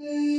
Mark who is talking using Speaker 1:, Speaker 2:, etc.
Speaker 1: you